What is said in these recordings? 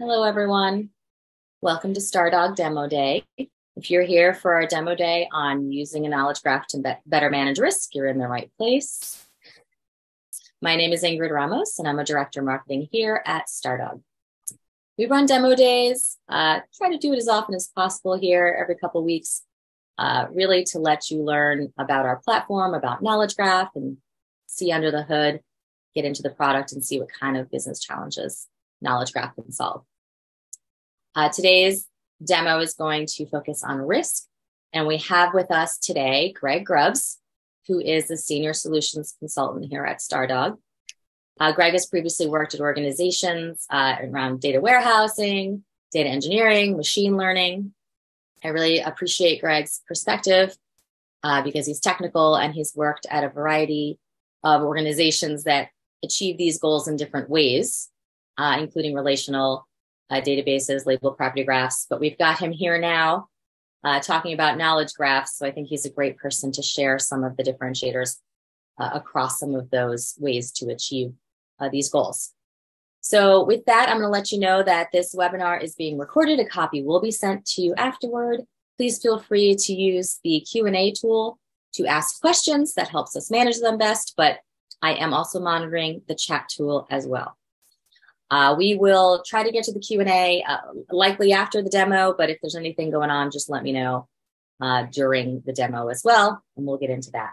Hello, everyone. Welcome to Stardog Demo Day. If you're here for our demo day on using a knowledge graph to be better manage risk, you're in the right place. My name is Ingrid Ramos, and I'm a director of marketing here at Stardog. We run demo days, uh, try to do it as often as possible here every couple weeks, uh, really to let you learn about our platform, about knowledge graph, and see under the hood, get into the product, and see what kind of business challenges knowledge graph can solve. Uh, today's demo is going to focus on risk. And we have with us today Greg Grubbs, who is a senior solutions consultant here at Stardog. Uh, Greg has previously worked at organizations uh, around data warehousing, data engineering, machine learning. I really appreciate Greg's perspective uh, because he's technical and he's worked at a variety of organizations that achieve these goals in different ways, uh, including relational uh, databases, labeled property graphs. But we've got him here now uh, talking about knowledge graphs. So I think he's a great person to share some of the differentiators uh, across some of those ways to achieve uh, these goals. So with that, I'm going to let you know that this webinar is being recorded. A copy will be sent to you afterward. Please feel free to use the Q&A tool to ask questions. That helps us manage them best, but I am also monitoring the chat tool as well. Uh, we will try to get to the Q&A uh, likely after the demo, but if there's anything going on, just let me know uh, during the demo as well, and we'll get into that.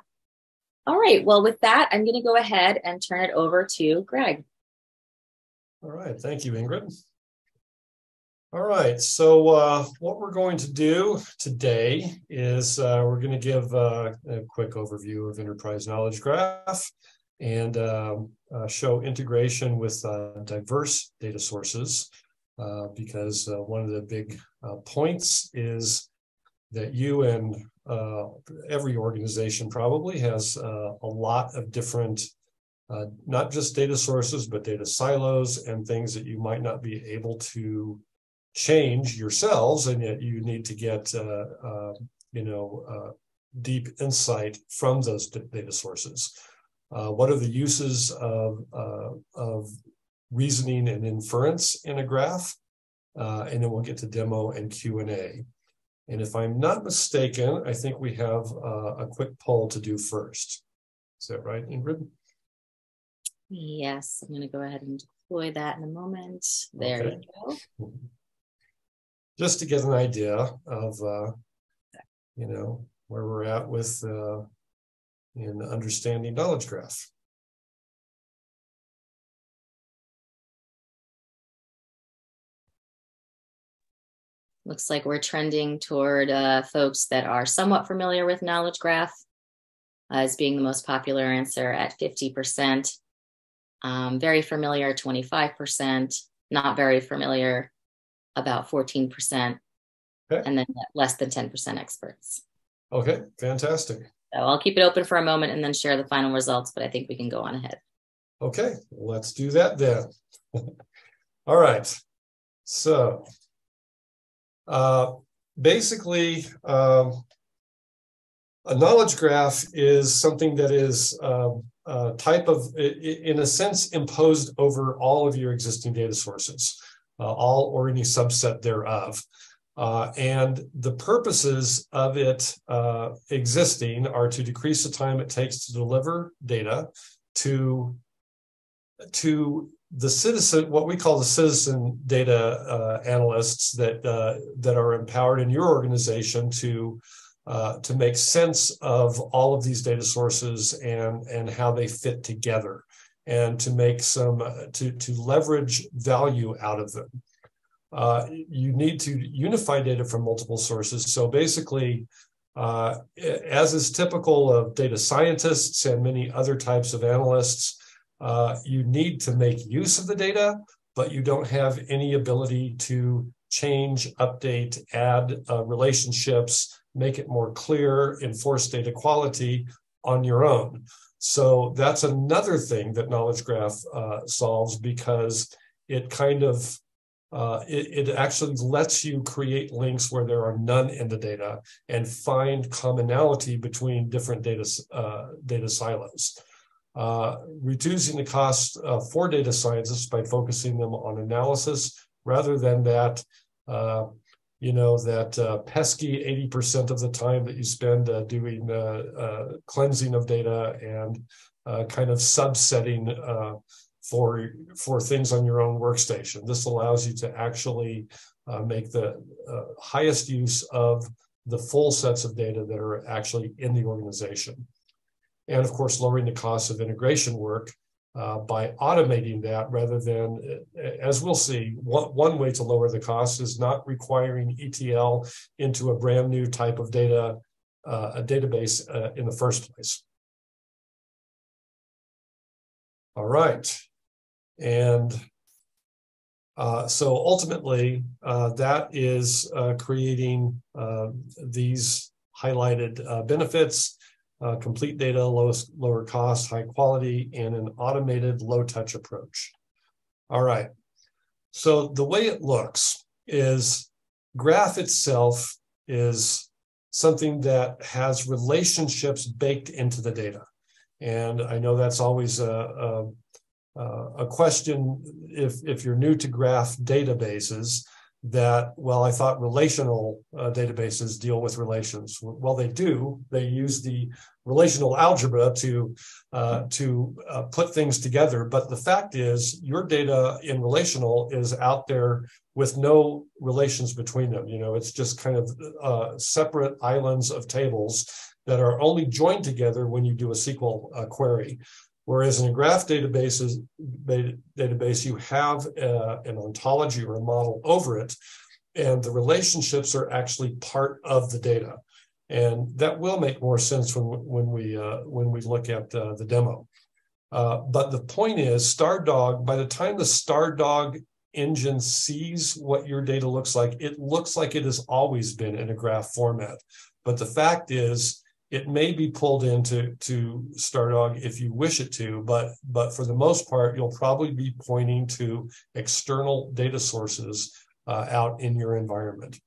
All right, well, with that, I'm going to go ahead and turn it over to Greg. All right, thank you, Ingrid. All right, so uh, what we're going to do today is uh, we're going to give uh, a quick overview of Enterprise Knowledge Graph and um, show integration with uh, diverse data sources uh, because uh, one of the big uh, points is that you and uh, every organization probably has a lot of different not just data sources but data silos and things that you might not be able to change yourselves and yet you need to get you know deep insight from those data sources uh, what are the uses of, uh, of reasoning and inference in a graph? Uh, and then we'll get to demo and Q&A. And if I'm not mistaken, I think we have uh, a quick poll to do first. Is that right, Ingrid? Yes, I'm going to go ahead and deploy that in a moment. There okay. you go. Just to get an idea of, uh, you know, where we're at with uh, in understanding knowledge graph. Looks like we're trending toward uh, folks that are somewhat familiar with knowledge graph uh, as being the most popular answer at 50%. Um, very familiar, 25%. Not very familiar, about 14%. Okay. And then less than 10% experts. Okay, fantastic. So I'll keep it open for a moment and then share the final results, but I think we can go on ahead. Okay, let's do that then. All right. So uh, basically, um, a knowledge graph is something that is um, a type of, in a sense, imposed over all of your existing data sources, uh, all or any subset thereof. Uh, and the purposes of it uh, existing are to decrease the time it takes to deliver data to, to the citizen, what we call the citizen data uh, analysts that, uh, that are empowered in your organization to, uh, to make sense of all of these data sources and, and how they fit together and to make some, uh, to, to leverage value out of them uh, you need to unify data from multiple sources. So basically, uh, as is typical of data scientists and many other types of analysts, uh, you need to make use of the data, but you don't have any ability to change, update, add uh, relationships, make it more clear, enforce data quality on your own. So that's another thing that Knowledge Graph uh, solves because it kind of uh, it, it, actually lets you create links where there are none in the data and find commonality between different data, uh, data silos. Uh, reducing the cost for data scientists by focusing them on analysis rather than that, uh, you know, that uh, pesky 80% of the time that you spend doing cleansing of data and kind of subsetting for for things on your own workstation. This allows you to actually uh, make the uh, highest use of the full sets of data that are actually in the organization. And of course, lowering the cost of integration work uh, by automating that rather than, uh, as we'll see, one, one way to lower the cost is not requiring ETL into a brand new type of data, uh, a database uh, in the first place. All right. And uh, so ultimately, uh, that is uh, creating uh, these highlighted uh, benefits, uh, complete data, lowest, lower cost, high quality, and an automated low touch approach. All right. So the way it looks is graph itself is something that has relationships baked into the data. And I know that's always a, a uh, a question if if you're new to graph databases that well i thought relational uh, databases deal with relations. Well they do. They use the relational algebra to uh, to uh, put things together. But the fact is your data in relational is out there with no relations between them. You know it's just kind of uh, separate islands of tables that are only joined together when you do a sql uh, query Whereas in a graph database, database you have uh, an ontology or a model over it, and the relationships are actually part of the data. And that will make more sense when, when, we, uh, when we look at uh, the demo. Uh, but the point is, Stardog, by the time the Stardog engine sees what your data looks like, it looks like it has always been in a graph format. But the fact is, it may be pulled into to Stardog if you wish it to, but but for the most part, you'll probably be pointing to external data sources uh, out in your environment.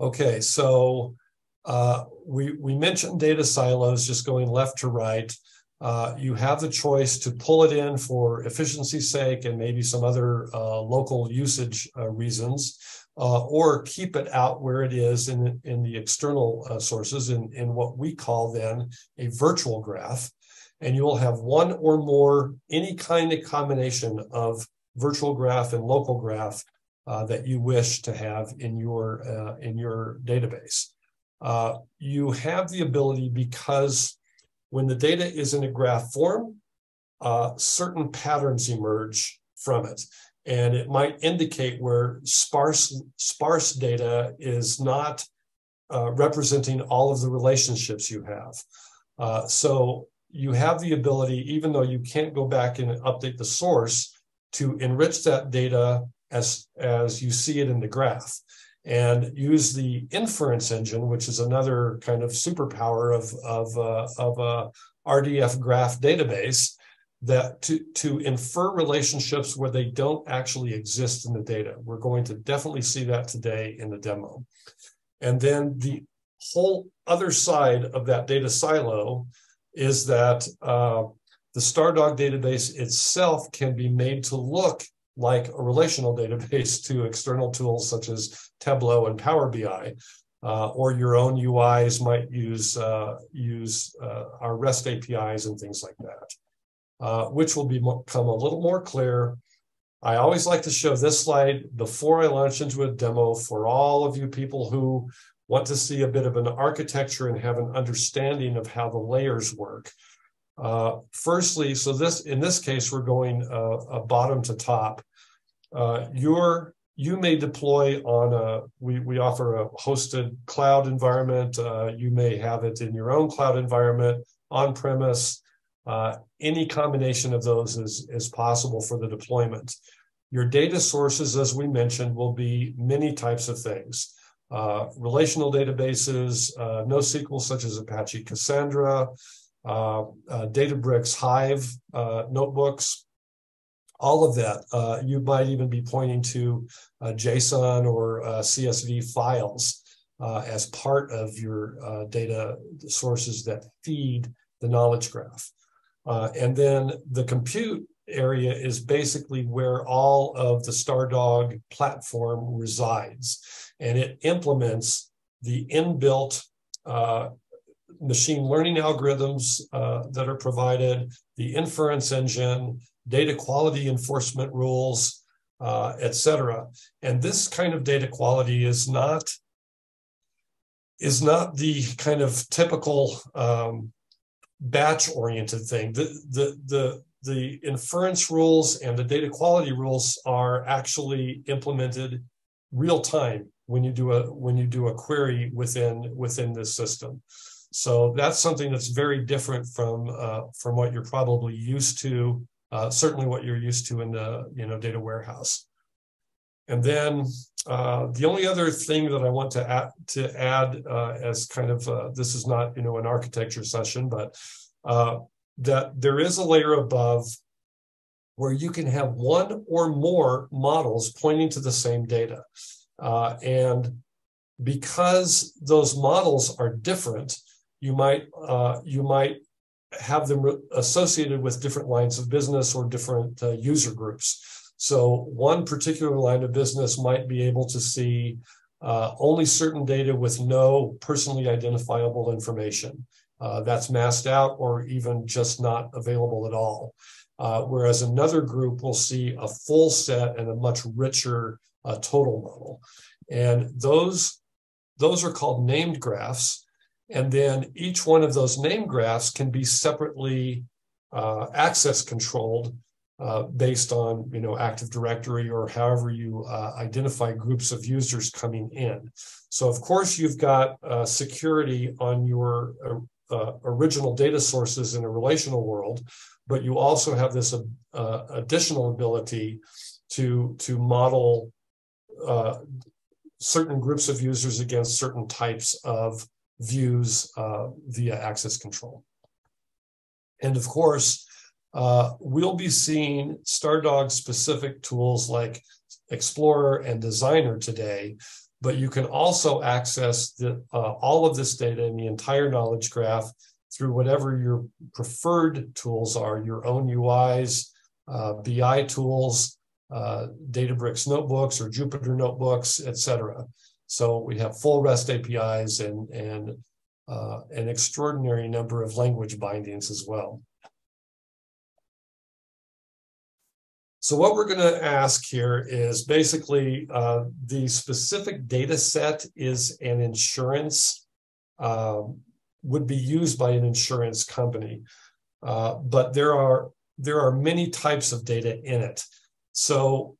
Okay, so uh, we we mentioned data silos, just going left to right. Uh, you have the choice to pull it in for efficiency's sake and maybe some other uh, local usage uh, reasons uh, or keep it out where it is in, in the external uh, sources in, in what we call then a virtual graph. And you will have one or more, any kind of combination of virtual graph and local graph uh, that you wish to have in your, uh, in your database. Uh, you have the ability because when the data is in a graph form, uh, certain patterns emerge from it and it might indicate where sparse sparse data is not uh, representing all of the relationships you have. Uh, so you have the ability, even though you can't go back and update the source, to enrich that data as as you see it in the graph, and use the inference engine, which is another kind of superpower of of uh, of a RDF graph database that to, to infer relationships where they don't actually exist in the data. We're going to definitely see that today in the demo. And then the whole other side of that data silo is that uh, the Stardog database itself can be made to look like a relational database to external tools such as Tableau and Power BI. Uh, or your own UIs might use uh, use uh, our REST APIs and things like that uh, which will become a little more clear. I always like to show this slide before I launch into a demo for all of you people who want to see a bit of an architecture and have an understanding of how the layers work. Uh, firstly, so this in this case, we're going uh, a bottom to top. Uh, your you may deploy on a we, we offer a hosted cloud environment. Uh, you may have it in your own cloud environment on premise. Uh, any combination of those is, is possible for the deployment. Your data sources, as we mentioned, will be many types of things. Uh, relational databases, uh, NoSQL such as Apache Cassandra, uh, uh Databricks Hive uh, notebooks, all of that. Uh, you might even be pointing to JSON or CSV files as part of your data sources that feed the knowledge graph. Uh, and then the compute area is basically where all of the Stardog platform resides, and it implements the inbuilt uh, machine learning algorithms uh, that are provided, the inference engine, data quality enforcement rules, uh, et cetera. And this kind of data quality is not is not the kind of typical um, batch oriented thing. The, the, the, the inference rules and the data quality rules are actually implemented real time when you do a when you do a query within within this system. So that's something that's very different from uh, from what you're probably used to. Uh, certainly, what you're used to in the you know data warehouse. And then uh, the only other thing that I want to add, to add uh, as kind of uh, this is not you know an architecture session, but uh, that there is a layer above where you can have one or more models pointing to the same data, uh, and because those models are different, you might you might have them associated with different lines of business or different user groups. So one particular line of business might be able to see uh, only certain data with no personally identifiable information. Uh, that's masked out or even just not available at all. Uh, whereas another group will see a full set and a much richer uh, total model. And those, those are called named graphs. And then each one of those named graphs can be separately uh, access controlled uh, based on you know Active Directory or however you uh, identify groups of users coming in. So of course you've got uh, security on your uh, uh, original data sources in a relational world, but you also have this additional ability to to model certain groups of users against certain types of views via access control. And of course, uh, we'll be seeing Stardog specific tools like Explorer and Designer today, but you can also access the, uh, all of this data in the entire knowledge graph through whatever your preferred tools are, your own UIs, uh, BI tools, uh, Databricks notebooks or Jupyter notebooks, etc. So we have full REST APIs and, and uh, an extraordinary number of language bindings as well. So what we're going to ask here is basically uh, the specific data set is an insurance, uh, would be used by an insurance company. Uh, but there are there are many types of data in it. So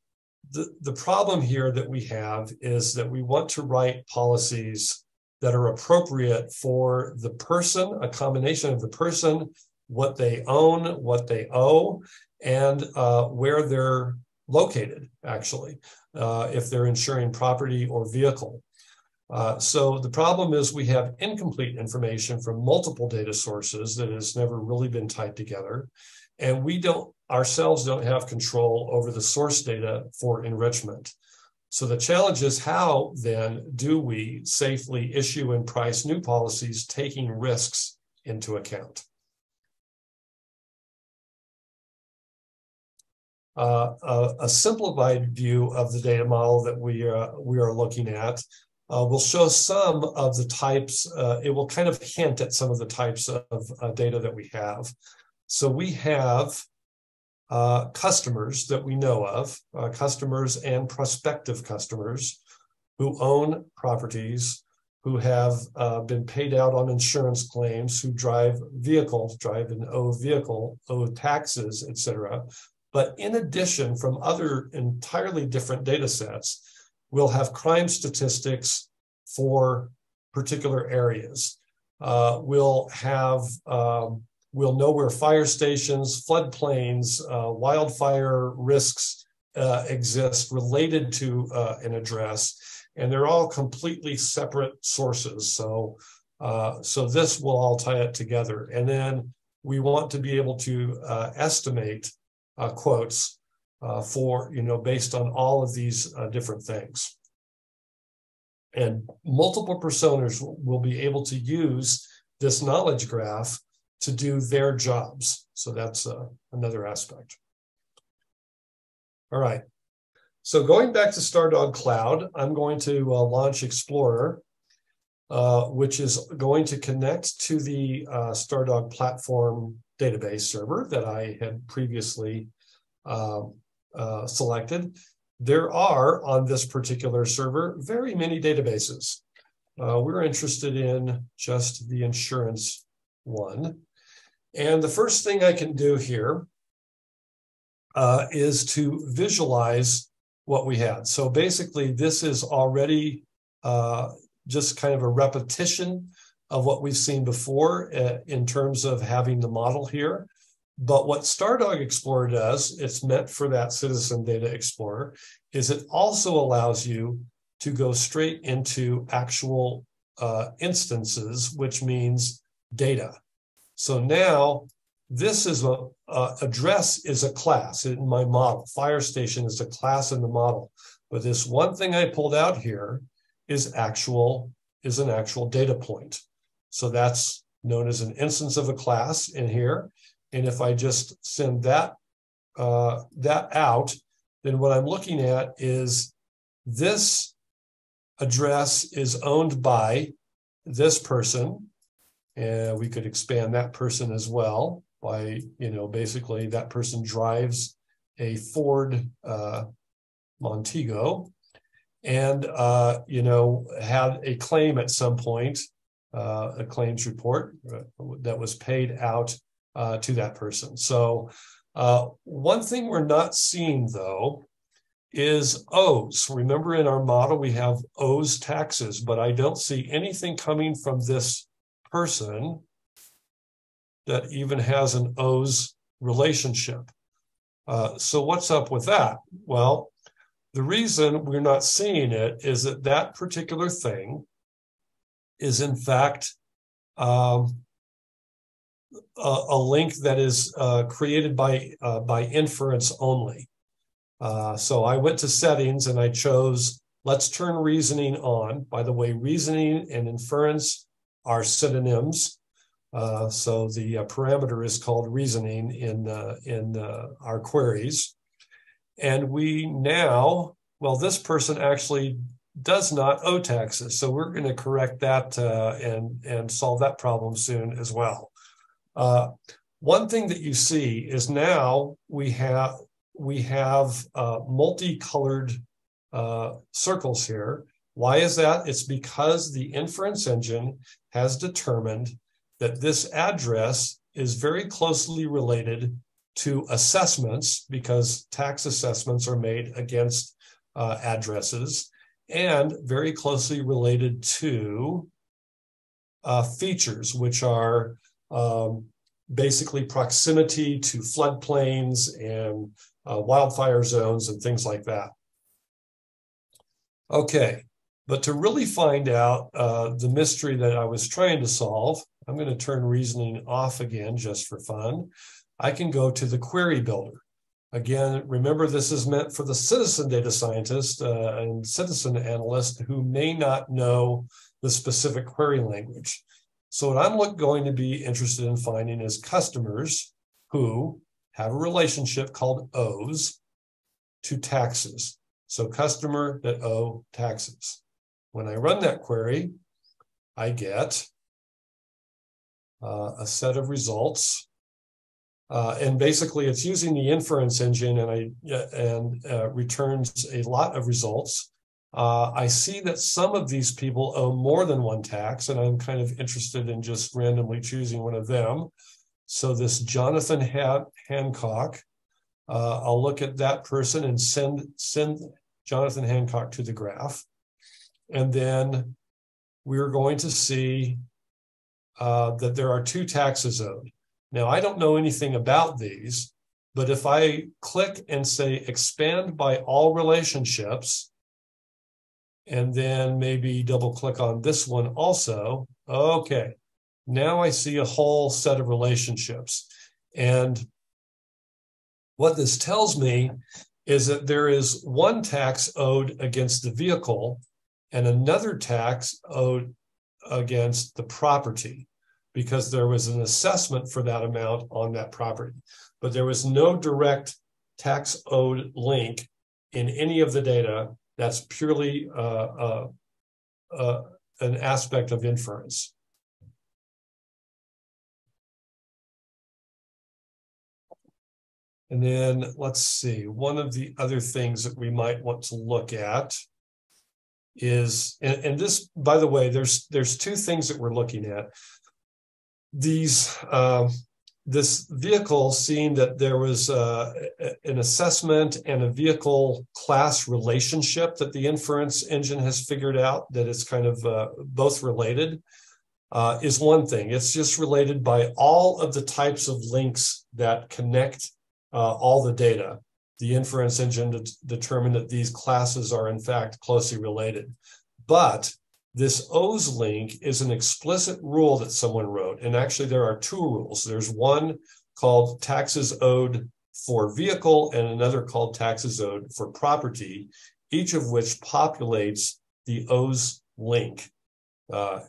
the, the problem here that we have is that we want to write policies that are appropriate for the person, a combination of the person, what they own, what they owe, and uh, where they're located, actually, uh, if they're insuring property or vehicle. Uh, so the problem is we have incomplete information from multiple data sources that has never really been tied together. And we don't ourselves don't have control over the source data for enrichment. So the challenge is how then do we safely issue and price new policies taking risks into account? Uh, a, a, simplified view of the data model that we, uh, we are looking at uh, will show some of the types, uh, it will kind of hint at some of the types of uh, data that we have. So we have uh, customers that we know of, customers and prospective customers who own properties, who have been paid out on insurance claims, who drive vehicles, drive an owe vehicle, owe taxes, et cetera, but in addition, from other entirely different data sets, we'll have crime statistics for particular areas. Uh, we'll have, um, we'll know where fire stations, floodplains, uh, wildfire risks uh, exist related to uh, an address, and they're all completely separate sources. So, uh, so this will all tie it together. And then we want to be able to uh, estimate uh, quotes uh, for, you know, based on all of these uh, different things. And multiple personas will be able to use this knowledge graph to do their jobs. So that's uh, another aspect. All right. So going back to Stardog Cloud, I'm going to uh, launch Explorer, uh, which is going to connect to the uh, Stardog platform database server that I had previously um, uh, selected. There are on this particular server very many databases. Uh, we're interested in just the insurance one. And the first thing I can do here uh, is to visualize what we had. So basically, this is already uh, just kind of a repetition of what we've seen before uh, in terms of having the model here. But what Stardog Explorer does, it's meant for that Citizen Data Explorer, is it also allows you to go straight into actual uh, instances, which means data. So now this is a uh, address is a class in my model. Fire station is a class in the model. But this one thing I pulled out here is actual is an actual data point. So that's known as an instance of a class in here. And if I just send that uh, that out, then what I'm looking at is this address is owned by this person, and we could expand that person as well by you know basically that person drives a Ford uh, Montego and uh, you know had a claim at some point a claims report uh, that was paid out uh, to that person so uh, one thing we're not seeing though is owes. remember in our model we have owes taxes but i don't see anything coming from this person that even has an O's relationship. Uh, so what's up with that? Well, the reason we're not seeing it is that that particular thing is in fact um, a, a, link that is uh, created by uh, by inference only. Uh, so I went to settings and I chose let's turn reasoning on. By the way, reasoning and inference are synonyms. Uh, so the uh, parameter is called reasoning in uh, in our queries, and we now well this person actually does not owe taxes, so we're going to correct that uh, and and solve that problem soon as well. Uh, one thing that you see is now we have we have multicolored circles here. Why is that? It's because the inference engine has determined that this address is very closely related to assessments because tax assessments are made against uh, addresses and very closely related to uh, features, which are um, basically proximity to floodplains and uh, wildfire zones and things like that. Okay, but to really find out uh, the mystery that I was trying to solve, I'm going to turn reasoning off again just for fun. I can go to the query builder. Again, remember this is meant for the citizen data scientist uh, and citizen analyst who may not know the specific query language. So what I'm look, going to be interested in finding is customers who have a relationship called owes to taxes. So customer that owe taxes. When I run that query, I get uh, a set of results. Uh, and basically, it's using the inference engine and I and uh, returns a lot of results. Uh, I see that some of these people owe more than one tax, and I'm kind of interested in just randomly choosing one of them. So this Jonathan Hancock, uh, I'll look at that person and send send Jonathan Hancock to the graph, and then we're going to see uh, that there are two taxes owed. Now, I don't know anything about these, but if I click and say expand by all relationships, and then maybe double click on this one also, okay, now I see a whole set of relationships. And what this tells me is that there is one tax owed against the vehicle and another tax owed against the property because there was an assessment for that amount on that property. But there was no direct tax owed link in any of the data, that's purely uh, uh, uh, an aspect of inference. And then let's see, one of the other things that we might want to look at is, and, and this, by the way, there's there's two things that we're looking at. These um, this vehicle seeing that there was uh, an assessment and a vehicle class relationship that the inference engine has figured out that it's kind of uh, both related uh, is one thing. It's just related by all of the types of links that connect uh, all the data. The inference engine to determine that these classes are in fact closely related. But this owes link is an explicit rule that someone wrote. And actually, there are two rules. There's one called taxes owed for vehicle and another called taxes owed for property, each of which populates the owes link, uh,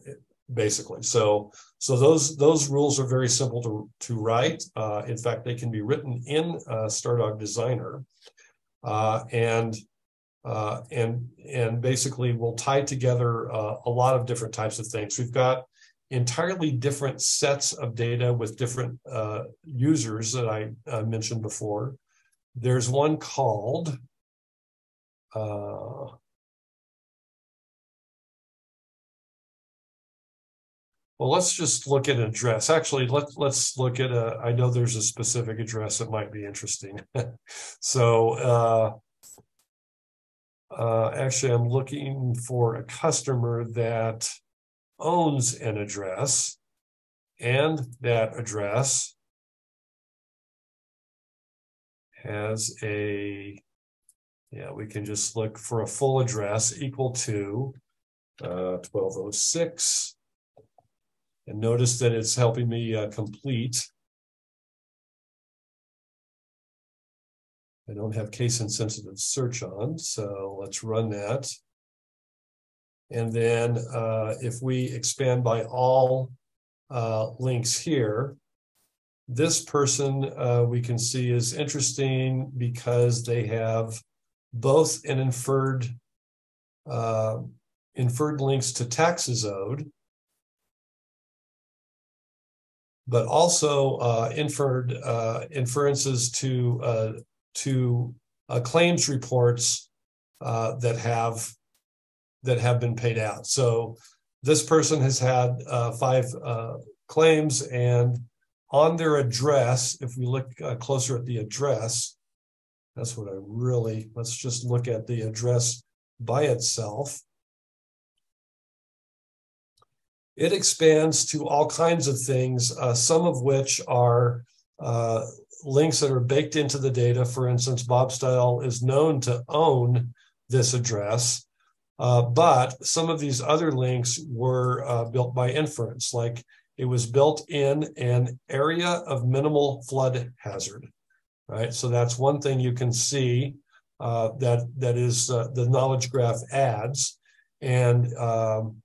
basically. So, so those those rules are very simple to, to write. Uh, in fact, they can be written in uh, Stardog Designer. Uh, and uh, and and basically will tie together uh, a lot of different types of things. We've got entirely different sets of data with different uh, users that I uh, mentioned before. There's one called uh, Well, let's just look at an address. Actually, let, let's look at a, I know there's a specific address that might be interesting. so uh, actually, I'm looking for a customer that owns an address and that address has a, yeah, we can just look for a full address equal to uh, 1206. And notice that it's helping me uh, complete I don't have case insensitive search on, so let's run that. And then uh, if we expand by all uh, links here, this person uh, we can see is interesting because they have both an inferred uh, inferred links to taxes owed, but also uh, inferred uh, inferences to to uh, claims reports uh, that have that have been paid out. So this person has had uh, five uh, claims, and on their address, if we look uh, closer at the address, that's what I really. Let's just look at the address by itself. It expands to all kinds of things, uh, some of which are links that are baked into the data. For instance, Bob Style is known to own this address, uh, but some of these other links were uh, built by inference, like it was built in an area of minimal flood hazard, right? So that's one thing you can see uh, that that is uh, the knowledge graph adds, and um,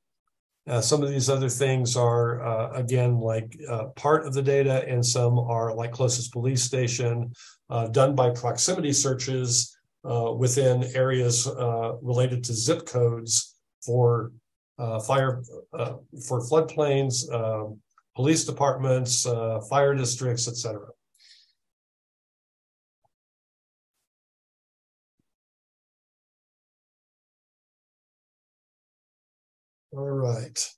uh, some of these other things are, uh, again, like uh, part of the data, and some are like closest police station, uh, done by proximity searches uh, within areas uh, related to zip codes for fire, for floodplains, um, police departments, fire districts, etc. All right.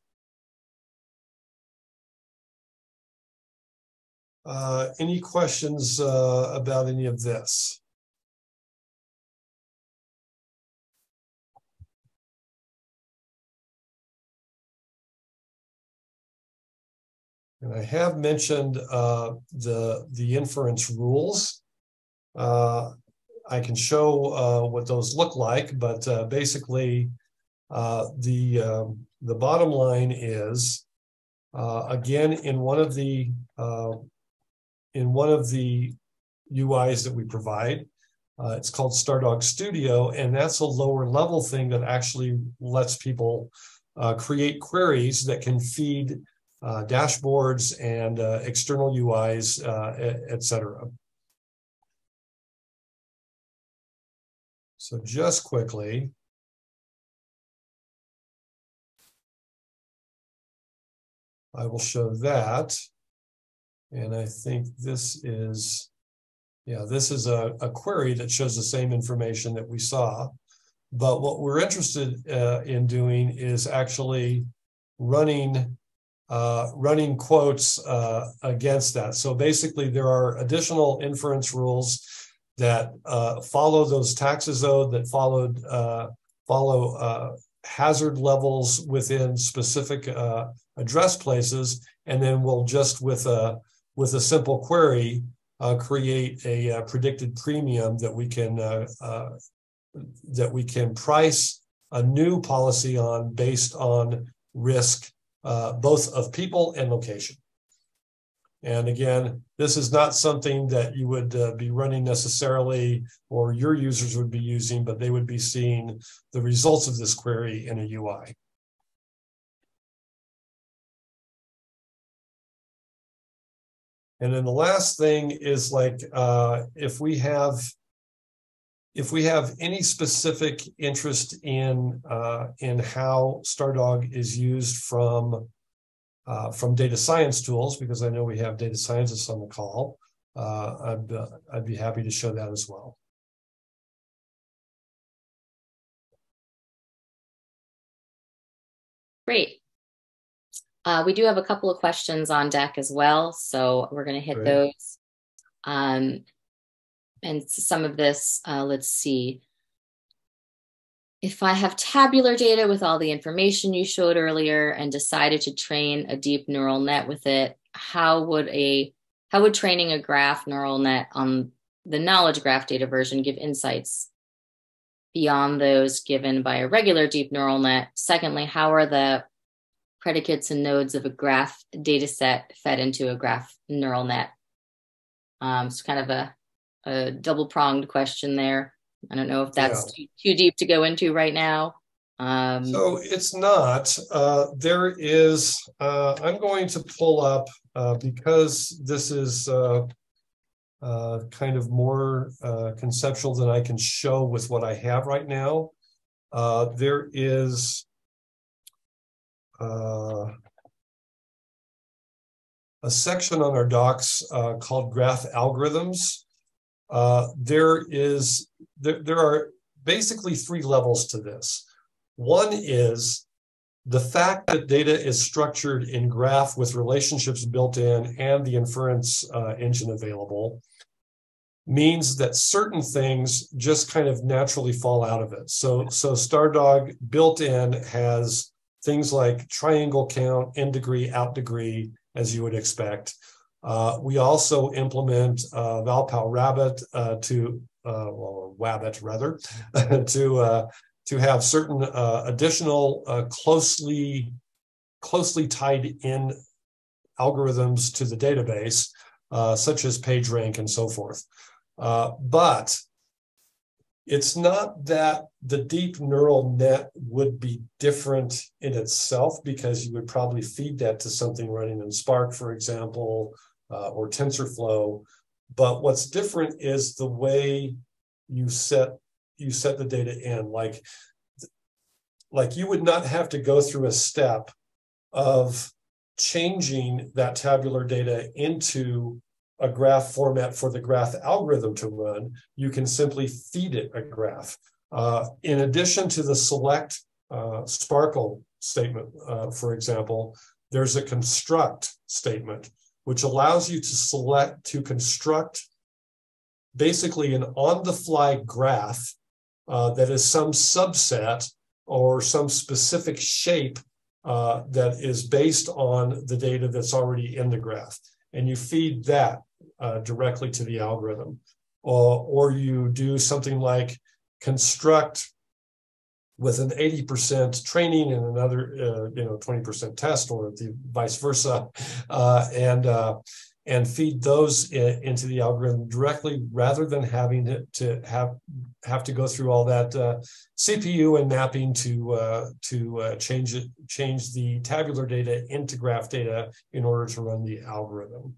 Uh, any questions uh, about any of this? And I have mentioned uh, the, the inference rules. Uh, I can show uh, what those look like, but uh, basically the, um, the bottom line is, uh, again, in one of the uh, in one of the UIs that we provide, uh, it's called Stardog Studio, and that's a lower level thing that actually lets people uh, create queries that can feed uh, dashboards and external UIs, et cetera. So just quickly, I will show that. And I think this is, yeah, this is a, a query that shows the same information that we saw. But what we're interested uh, in doing is actually running uh, running quotes uh, against that. So basically, there are additional inference rules that uh, follow those taxes owed that followed uh, follow uh, hazard levels within specific uh, address places, and then we'll just with a with a simple query create a, a, predicted premium that we can that we can price a new policy on based on risk uh, both of people and location. And again, this is not something that you would uh, be running necessarily or your users would be using, but they would be seeing the results of this query in a UI. And then the last thing is like uh, if we have if we have any specific interest in uh, in how Stardog is used from uh, from data science tools, because I know we have data scientists on the call, uh, I'd uh, I'd be happy to show that as well. Great. Uh, we do have a couple of questions on deck as well, so we're going to hit Great. those. Um, and some of this, uh, let's see. If I have tabular data with all the information you showed earlier and decided to train a deep neural net with it, how would a how would training a graph neural net on the knowledge graph data version give insights beyond those given by a regular deep neural net? Secondly, how are the predicates and nodes of a graph data set fed into a graph neural net? Um, it's kind of a a double pronged question there. I don't know if that's yeah. too, too, deep to go into right now. Um, so it's not. Uh, there is, uh, I'm going to pull up uh, because this is uh, uh, kind of more uh, conceptual than I can show with what I have right now. there is a section on our docs called graph algorithms. Uh, there is there, there are basically three levels to this. One is the fact that data is structured in graph with relationships built in and the inference uh, engine available means that certain things just kind of naturally fall out of it. So, so Stardog built in has things like triangle count, in degree, out degree, as you would expect. Uh, we also implement uh, Vowpal Rabbit uh, to, uh, well, Wabbit rather, to uh, to have certain uh, additional closely closely tied in algorithms to the database, such as PageRank and so forth. but it's not that the deep neural net would be different in itself because you would probably feed that to something running in Spark, for example, uh, or TensorFlow. But what's different is the way you set you set the data in. Like, like you would not have to go through a step of changing that tabular data into a graph format for the graph algorithm to run. You can simply feed it a graph. Uh, in addition to the select uh, SPARQL statement, uh, for example, there's a construct statement which allows you to select to construct basically an on-the-fly graph uh, that is some subset or some specific shape uh, that is based on the data that's already in the graph. And you feed that uh, directly to the algorithm. Or, or you do something like construct with an 80% training and another uh, you know 20% test or the vice versa uh, and uh, and feed those in, into the algorithm directly rather than having to, to have have to go through all that uh, CPU and mapping to uh, to uh, change it change the tabular data into graph data in order to run the algorithm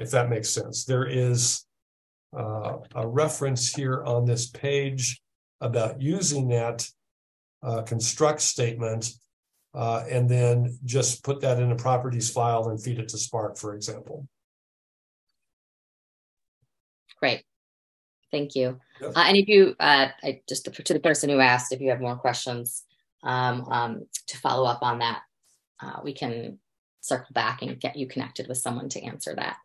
if that makes sense. There is a reference here on this page about using that uh, construct statement uh, and then just put that in a properties file and feed it to Spark, for example. Great. Thank you. Yep. Uh, and if you, uh, I, just to, to, the person who asked, if you have more questions um, um, to follow up on that, uh, we can circle back and get you connected with someone to answer that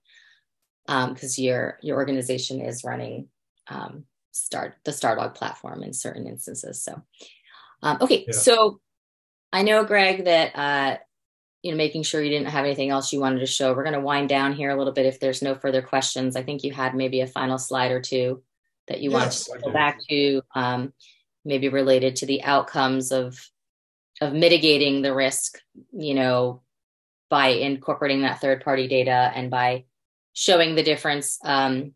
because um, your your organization is running um, start the Stardog platform in certain instances. So, um, okay, yeah. so I know Greg that uh, you know making sure you didn't have anything else you wanted to show. We're going to wind down here a little bit if there's no further questions. I think you had maybe a final slide or two that you yes, want to go back to, um, maybe related to the outcomes of of mitigating the risk. You know, by incorporating that third party data and by showing the difference um,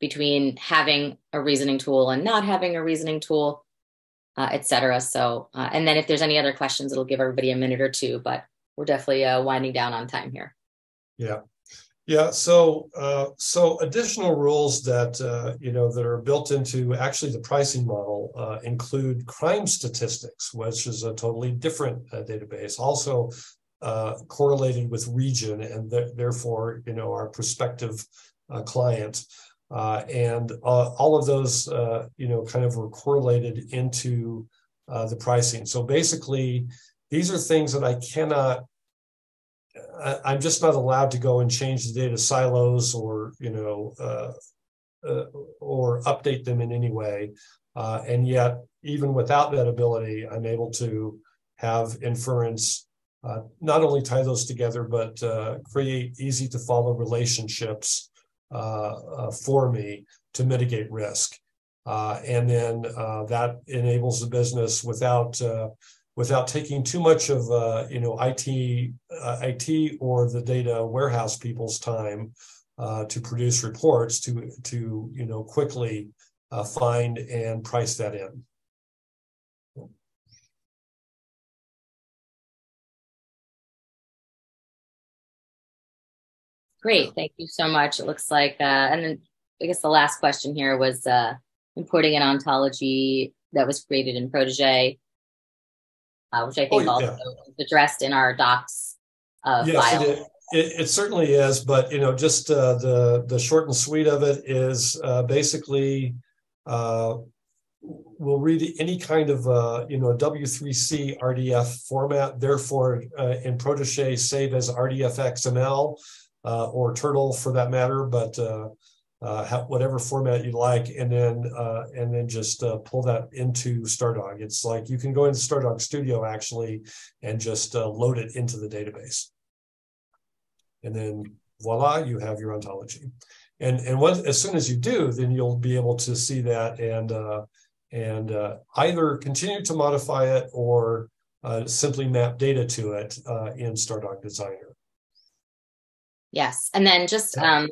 between having a reasoning tool and not having a reasoning tool, uh, et cetera. So, uh, and then if there's any other questions, it'll give everybody a minute or two, but we're definitely uh, winding down on time here. Yeah. Yeah, so uh, so additional rules that uh, you know that are built into actually the pricing model uh, include crime statistics, which is a totally different database. Also, correlated with region and th- therefore you know our prospective client and uh, all of those uh, you know kind of were correlated into uh, the pricing. So basically these are things that i cannot I, am just not allowed to go and change the data silos or you know or update them in any way. And yet even without that ability i'm able to have inference uh, not only tie those together, but uh, create easy to follow relationships uh, uh for me to mitigate risk. Uh, and then uh, that enables the business without without taking too much of uh, you know IT uh, IT or the data warehouse people's time uh, to produce reports to to you know quickly find and price that in. Great, thank you so much. It looks like, uh, and then I guess the last question here was uh, importing an ontology that was created in Protege, uh, which I think oh, also is addressed in our docs uh, yes, file. It, it, it, certainly is, but you know, just uh, the the short and sweet of it is uh, basically uh, we'll read any kind of uh, you know W3C RDF format. Therefore, uh, in Protege, save as RDF XML uh, or Turtle for that matter, but uh, uh, whatever format you like, and then uh, and then just uh, pull that into Stardog. It's like you can go into Stardog Studio actually and just uh, load it into the database, and then voila, you have your ontology. And and as soon as you do, then you'll be able to see that and and either continue to modify it or simply map data to it in Stardog Designer. Yes. And then just um,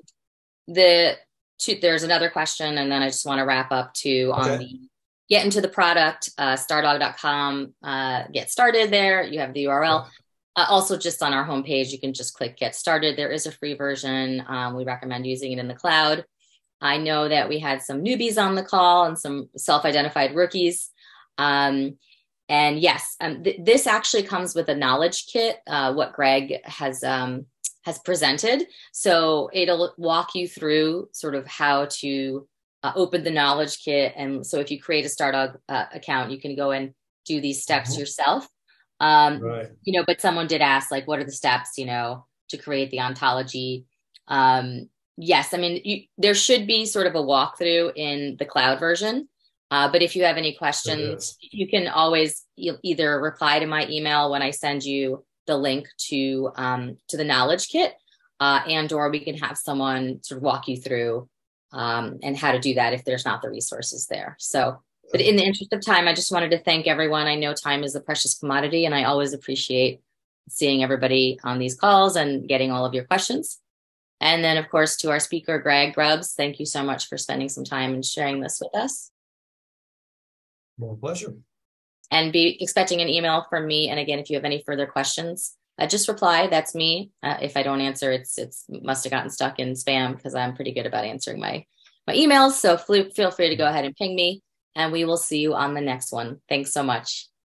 the two, there's another question, and then I just want to wrap up to okay. on the get into the product, uh, stardog.com, uh, get started there. You have the URL. Uh, also, just on our homepage, you can just click get started. There is a free version. Um, we recommend using it in the cloud. I know that we had some newbies on the call and some self identified rookies. Um, and yes, um, th- this actually comes with a knowledge kit, uh, what Greg has um, has presented. So it'll walk you through sort of how to uh, open the knowledge kit. And so if you create a Stardog uh, account, you can go and do these steps mm-hmm. yourself. Um, right. You know, but someone did ask, like, what are the steps, you know, to create the ontology? Um, yes, I mean, you, there should be sort of a walkthrough in the cloud version. Uh, but if you have any questions, you can always either reply to my email when I send you the link to um, to the knowledge kit, uh, and or we can have someone sort of walk you through um, and how to do that if there's not the resources there. So, but in the interest of time, I just wanted to thank everyone. I know time is a precious commodity, and I always appreciate seeing everybody on these calls and getting all of your questions. And then, of course, to our speaker, Greg Grubbs, thank you so much for spending some time and sharing this with us. My pleasure and be expecting an email from me. And again, if you have any further questions, uh, just reply. That's me. Uh, if I don't answer, it's it's must have gotten stuck in spam because I'm pretty good about answering my my emails. So feel free to go ahead and ping me. and we will see you on the next one. Thanks so much.